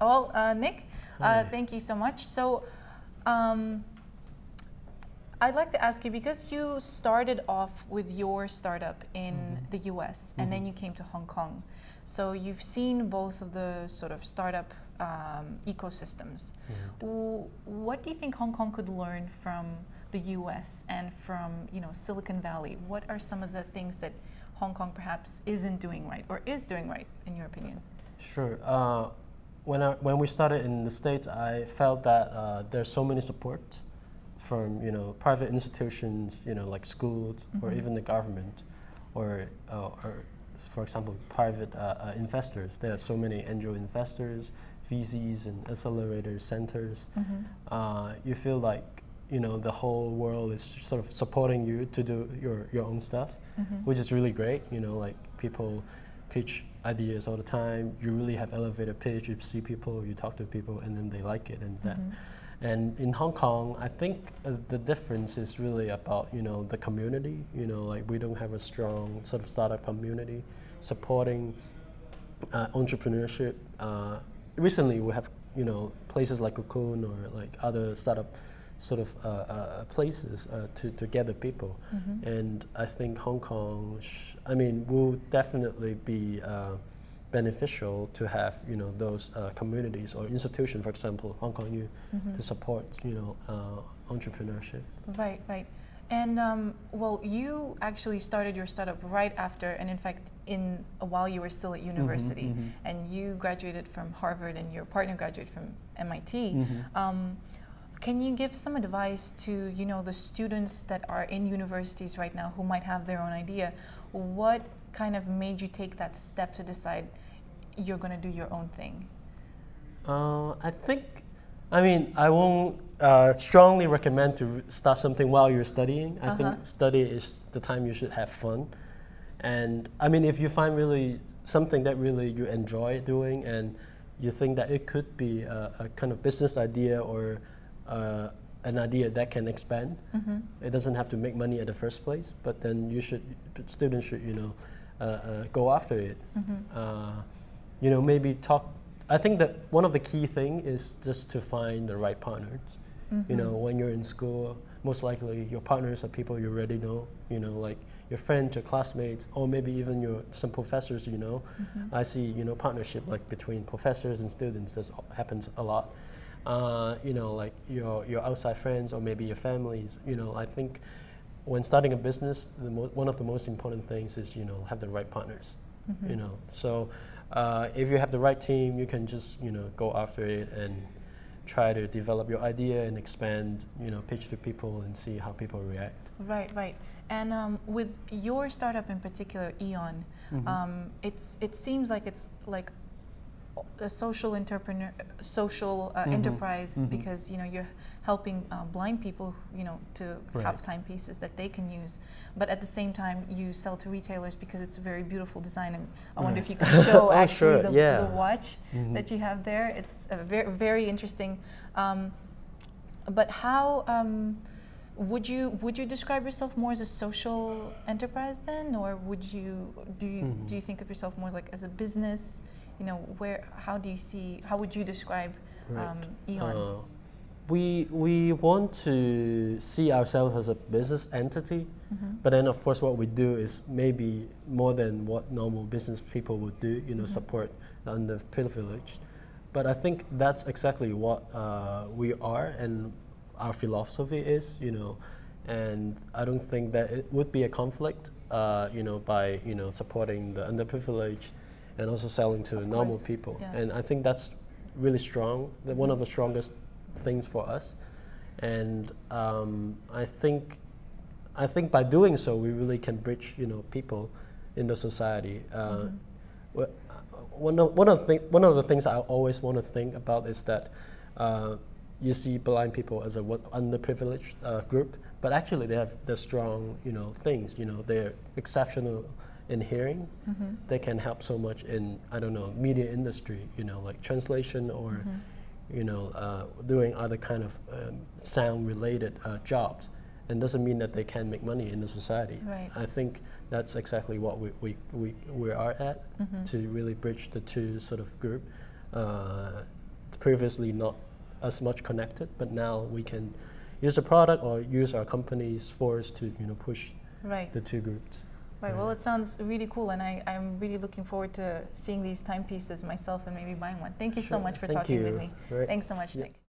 Well, uh, Nick, uh, thank you so much. So, um, I'd like to ask you because you started off with your startup in Mm-hmm. the US and then you came to Hong Kong. So, you've seen both of the sort of startup um, ecosystems. Mm-hmm. W- What do you think Hong Kong could learn from the US and from you know Silicon Valley? What are some of the things that Hong Kong perhaps isn't doing right or is doing right, in your opinion? Sure. Uh, when, I, when we started in the States, I felt that uh, there's so many support from you know private institutions, you know like schools or even the government, or uh, or for example private uh, uh, investors. There are so many angel investors, VCs, and accelerator centers. Uh, you feel like you know the whole world is sort of supporting you to do your your own stuff, which is really great. You know like people pitch ideas all the time. You really have elevated pitch. You see people, you talk to people, and then they like it, and that. And in Hong Kong, I think uh, the difference is really about you know the community. You know, like we don't have a strong sort of startup community supporting uh, entrepreneurship. Uh, recently, we have you know places like Cocoon or like other startup sort of uh, uh, places uh, to, to gather people. And I think Hong Kong, sh- I mean, will definitely be uh, beneficial to have you know those uh, communities or institutions, for example, Hong Kong U, to support you know uh, entrepreneurship. Right, right. And um, well, you actually started your startup right after, and in fact, in while you were still at university, and you graduated from Harvard, and your partner graduated from MIT. Um, can you give some advice to you know the students that are in universities right now who might have their own idea? What kind of made you take that step to decide you're going to do your own thing? Uh, I think, I mean, I won't uh, strongly recommend to start something while you're studying. I Uh-huh. think study is the time you should have fun. And I mean, if you find really something that really you enjoy doing and you think that it could be a, a kind of business idea or uh, an idea that can expand, it doesn't have to make money at the first place, but then you should, students should, you know, uh, uh, go after it. Uh, you know, maybe talk. I think that one of the key thing is just to find the right partners. You know, when you're in school, most likely your partners are people you already know. You know, like your friends, your classmates, or maybe even your some professors. You know, I see you know partnership like between professors and students. This happens a lot. Uh, you know, like your your outside friends or maybe your families. You know, I think when starting a business, the mo- one of the most important things is you know have the right partners. You know, so uh, if you have the right team, you can just you know go after it and try to develop your idea and expand. You know, pitch to people and see how people react. Right, right. And um, with your startup in particular, Eone, Mm-hmm. um, it's it seems like it's like a social entrepreneur, social uh, Mm-hmm. enterprise because you know you're helping uh, blind people, you know, to have timepieces that they can use. But at the same time, you sell to retailers because it's a very beautiful design. And I wonder if you could show Oh, actually sure, the, yeah. the watch Mhm. that you have there. It's a very very interesting. Um, but how? Um, would you would you describe yourself more as a social enterprise then, or would you do you Mhm. do you think of yourself more like as a business? You know, where how do you see how would you describe Right. um, Eone? Uh, we we want to see ourselves as a business entity, Mhm. but then of course what we do is maybe more than what normal business people would do. You know, Mhm. support the underprivileged. But I think that's exactly what uh, we are and our philosophy is. You know, and I don't think that it would be a conflict. Uh, you know, by you know supporting the underprivileged and also selling to Of normal course, people. yeah. And I think that's really strong. That one of the strongest things for us. And um, I think, I think by doing so, we really can bridge, you know, people in the society. Uh, wh- uh, one of one of the one of the things I always want to think about is that uh, you see blind people as a underprivileged uh, group, but actually they have the strong, you know, things. You know, they're exceptional in hearing. Mhm. They can help so much in I don't know media industry. You know, like translation or Mhm. you know uh, doing other kind of um, sound related uh, jobs. And doesn't mean that they can make money in the society. Right. I think that's exactly what we, we, we, we are at Mhm. to really bridge the two sort of group. Uh, previously not as much connected, but now we can use the product or use our company's force to you know push Right. the two groups. Right. Well, it sounds really cool, and I, I'm really looking forward to seeing these timepieces myself and maybe buying one. Thank you so much for Thank talking with me. Right. Thanks so much, Yeah. Nick.